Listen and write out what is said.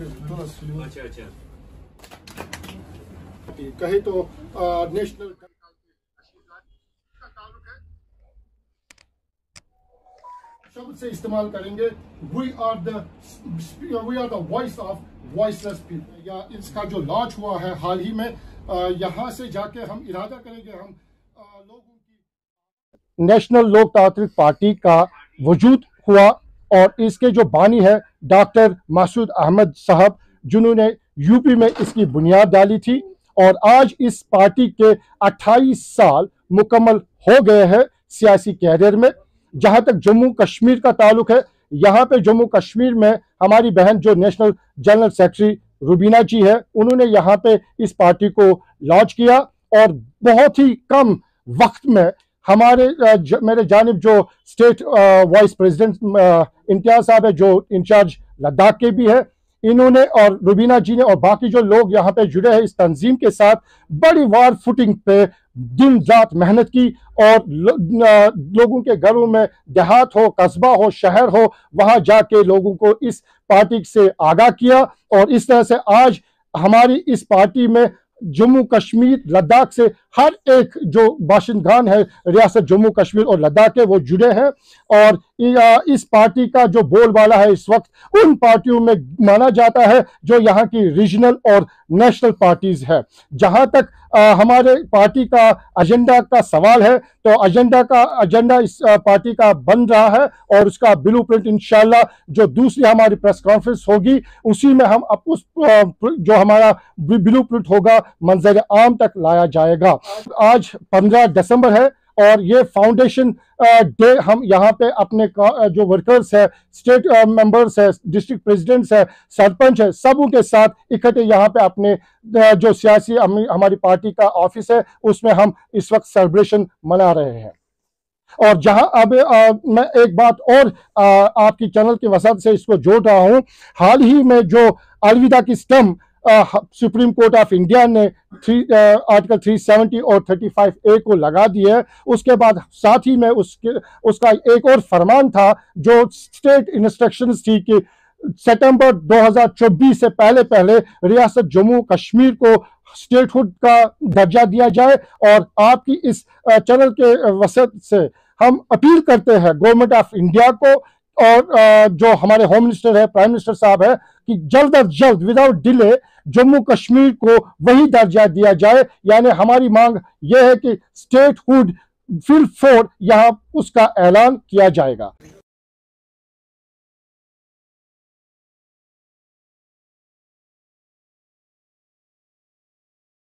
اچھا اچھا کہے تو نیشنل شبد سے استعمال کریں گے we are the we are the voice of voiceless people یا اس کا جو لانچ ہوا ہے حال ہی میں یہاں سے جا کے ہم ارادہ کریں گے ہم لوگوں کی نیشنل لوک تاترک پارٹی کا وجود ہوا اور اس کے جو بانی ہے ڈاکٹر مسعود احمد صاحب، جنہوں نے یو پی میں اس کی بنیاد ڈالی تھی اور آج اس پارٹی کے اٹھائیس سال مکمل ہو گئے ہیں سیاسی کیریئر میں، جہاں تک جموں کشمیر کا تعلق ہے۔ یہاں پہ جموں کشمیر میں ہماری بہن جو national general secretary Rubina ji ہے انہوں نے یہاں پہ اس پارٹی کو لانچ کیا اور بہت ہی کم وقت میں ہمارے میرے جانب جو اسٹیٹ وائس پریزیڈنٹ امتیاز صاحب ہے، جو انچارج لداخ کے بھی ہے، انہوں نے اور روبینہ جی نے اور باقی جو لوگ یہاں پہ جڑے ہیں اس تنظیم کے ساتھ بڑی وار فوٹنگ پہ دن رات محنت کی اور لوگوں کے گھروں میں دیہات ہو، قصبہ ہو، شہر ہو، وہاں جا کے لوگوں کو اس پارٹی سے آگاہ کیا اور اس طرح سے آج ہماری اس پارٹی میں جموں کشمیر لداخ سے ہر ایک جو باشندگان ہے، ریاست جموں کشمیر اور لداخ کے، وہ جڑے ہیں اور اس پارٹی کا جو بول بالا ہے اس وقت، ان پارٹیوں میں مانا جاتا ہے جو یہاں کی ریجنل اور نیشنل پارٹیز ہے۔ جہاں تک ہمارے پارٹی کا ایجنڈا کا سوال ہے، تو ایجنڈا کا ایجنڈا اس پارٹی کا بن رہا ہے اور اس کا بلو پرنٹ انشاءاللہ جو دوسری ہماری پریس کانفرنس ہوگی، اسی میں ہم اس جو ہمارا بلو پرنٹ ہوگا، منظر عام تک لایا جائے گا۔ آج پندرہ دسمبر ہے اور یہ فاؤنڈیشن ڈے ہم یہاں پہ اپنے جو ورکرز ہے اسٹیٹ ممبرز ہے ڈسٹرکٹ پریزیڈنٹس ہے سرپنچ ہے سبوں کے ساتھ اکٹھے یہاں پہ اپنے جو سیاسی ہماری پارٹی کا آفس ہے، اس میں ہم اس وقت سیلیبریشن منا رہے ہیں۔ اور جہاں اب میں ایک بات اور آپ کی چینل کی وسط سے اس کو جوڑ رہا ہوں۔ حال ہی میں جو الوداع کی سٹم سپریم کورٹ آف انڈیا نے آرٹیکل 370 اور 35 اے کو لگا دی ہے۔ اس کے بعد ساتھ ہی میں اس کا ایک اور فرمان تھا جو سٹیٹ انسٹرکشنز تھی کہ ستمبر دو ہزار چوبیس سے پہلے پہلے ریاست جموں کشمیر کو سٹیٹ ہوڈ کا درجہ دیا جائے اور آپ کی اس چینل کے وسط سے ہم اپیل کرتے ہیں گورنمنٹ آف انڈیا کو اور جو ہمارے ہوم منسٹر ہے پرائم منسٹر صاحب ہے کہ جلد از جلد وداؤٹ ڈیلے جموں کشمیر کو وہی درجہ دیا جائے۔ یعنی ہماری مانگ یہ ہے کہ سٹیٹ ہوڈ فل فور یہاں اس کا اعلان کیا جائے گا۔